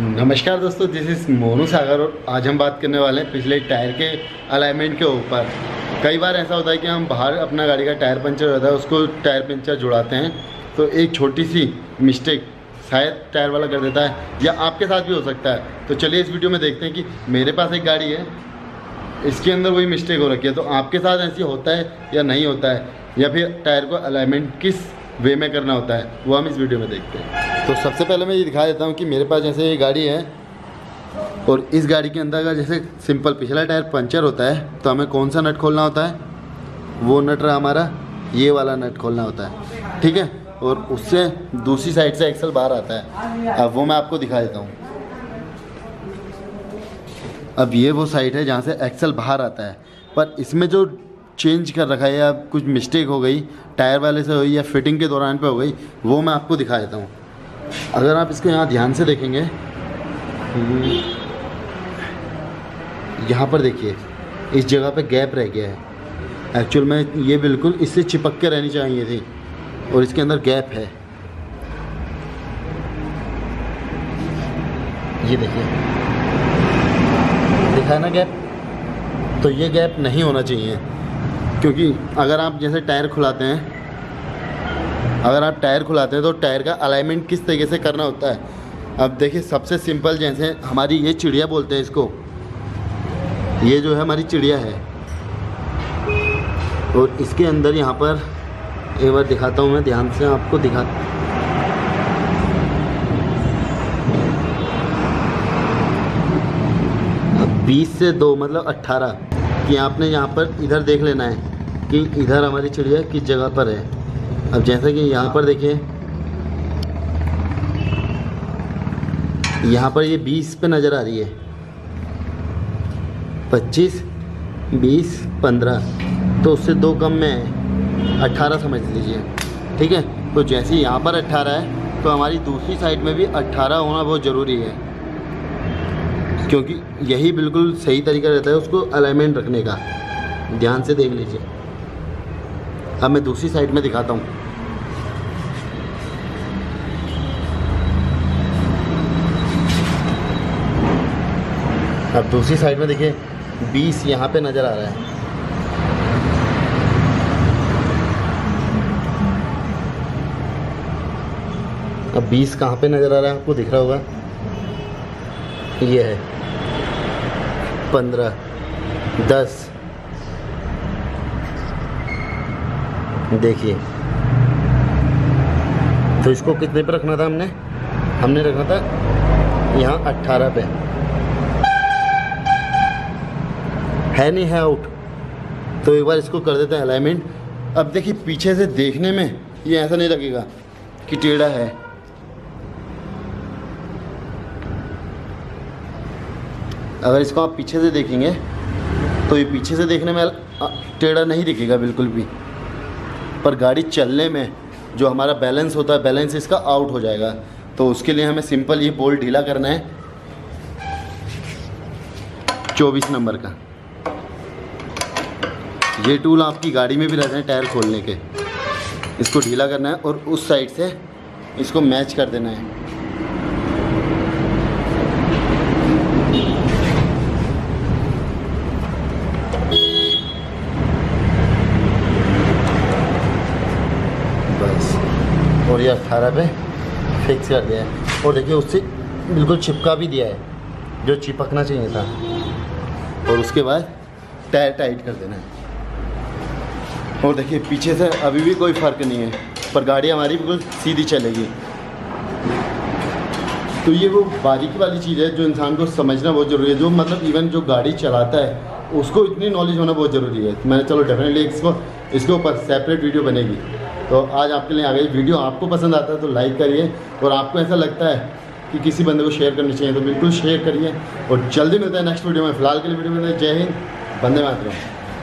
नमस्कार दोस्तों this is Monu सागर और आज हम बात करने वाले हैं पिछले टायर के अलाइनमेंट के ऊपर। कई बार ऐसा होता है कि हम बाहर अपना गाड़ी का टायर पंचर हो जाता है, उसको टायर पंचर जुड़ाते हैं तो एक छोटी सी मिस्टेक शायद टायर वाला कर देता है, या आपके साथ भी हो सकता है। तो चलिए इस वीडियो में देखते हैं कि मेरे पास एक गाड़ी है, इसके अंदर वही मिस्टेक हो रखी है तो आपके साथ ऐसी होता है या नहीं होता है, या फिर टायर को अलाइनमेंट किस वे में करना होता है, वो हम इस वीडियो में देखते हैं। तो सबसे पहले मैं ये दिखा देता हूँ कि मेरे पास जैसे ये गाड़ी है और इस गाड़ी के अंदर अगर जैसे सिंपल पिछला टायर पंचर होता है तो हमें कौन सा नट खोलना होता है? वो नट रहा हमारा, ये वाला नट खोलना होता है, ठीक है? और उससे दूसरी साइड से एक्सल बाहर आता है। अब वो मैं आपको दिखा देता हूँ। अब ये वो साइड है जहाँ से एक्सल बाहर आता है। पर इसमें जो चेंज कर रखा है या कुछ मिस्टेक हो गई, टायर वाले से हुई या फिटिंग के दौरान पे हो गई, वो मैं आपको दिखा देता हूँ। अगर आप इसको यहाँ ध्यान से देखेंगे यहाँ पर देखिए, इस जगह पे गैप रह गया है। एक्चुअल में ये बिल्कुल इससे चिपक के रहनी चाहिए थी, और इसके अंदर गैप है। ये देखिए, दिखा है ना गैप तो ये गैप नहीं होना चाहिए, क्योंकि अगर आप जैसे टायर खुलाते हैं अगर आप टायर खुलाते हैं तो टायर का अलाइनमेंट किस तरीके से करना होता है? अब देखिए, सबसे सिंपल जैसे हमारी ये चिड़िया बोलते हैं इसको। ये जो है हमारी चिड़िया है। और इसके अंदर यहाँ पर एक बार दिखाता हूँ मैं, ध्यान से आपको दिखा बीस से दो मतलब अट्ठारह, कि आपने यहाँ पर इधर देख लेना है कि इधर हमारी चिड़िया किस जगह पर है। अब जैसा कि यहाँ पर देखिए यहाँ पर ये बीस पे नज़र आ रही है। पच्चीस, बीस, पंद्रह तो उससे दो कम में अट्ठारह समझ लीजिए, ठीक है? तो जैसे यहाँ पर अट्ठारह है तो हमारी दूसरी साइड में भी अट्ठारह होना बहुत ज़रूरी है। क्योंकि यही बिल्कुल सही तरीका रहता है उसको अलाइनमेंट रखने का। ध्यान से देख लीजिए। अब मैं दूसरी साइड में दिखाता हूँ। अब दूसरी साइड में देखिए 20 यहाँ पे नज़र आ रहा है। अब 20 कहाँ पे नज़र आ रहा है आपको दिख रहा होगा? ये है। पंद्रह, दस देखिए। तो इसको कितने पे रखना था हमने? हमने रखना था यहाँ अट्ठारह पे। है नहीं, है आउट तो एक बार इसको कर देते हैं अलाइनमेंट अब देखिए, पीछे से देखने में ये ऐसा नहीं लगेगा कि टेढ़ा है। अगर इसको आप पीछे से देखेंगे तो ये पीछे से देखने में टेढ़ा नहीं दिखेगा बिल्कुल भी। पर गाड़ी चलने में जो हमारा बैलेंस होता है बैलेंस इसका आउट हो जाएगा। तो उसके लिए हमें सिंपल ये बोल्ट ढीला करना है। चौबीस नंबर का। ये टूल आपकी गाड़ी में भी रहते हैं टायर खोलने के। इसको ढीला करना है और उस साइड से इसको मैच कर देना है। और ये अट्ठारह पे फिक्स कर दिया है और देखिए उससे बिल्कुल चिपका भी दिया है जो चिपकना चाहिए था और उसके बाद टायर टाइट कर देना है और देखिए पीछे से अभी भी कोई फ़र्क नहीं है पर गाड़ी हमारी बिल्कुल सीधी चलेगी तो ये वो बारीकी वाली चीज़ है जो इंसान को समझना बहुत ज़रूरी है जो मतलब इवन जो गाड़ी चलाता है उसको इतनी नॉलेज होना बहुत ज़रूरी है मैंने चलो डेफिनेटली इसको इसके ऊपर सेपरेट वीडियो बनेगी तो आज आपके लिए आ गई वीडियो। आपको पसंद आता है तो लाइक करिए और आपको ऐसा लगता है कि किसी बंदे को शेयर करनी चाहिए तो बिल्कुल शेयर करिए और जल्दी मिलता है नेक्स्ट वीडियो में। फ़िलहाल के लिए वीडियो में जय हिंद। बंदे मातरम।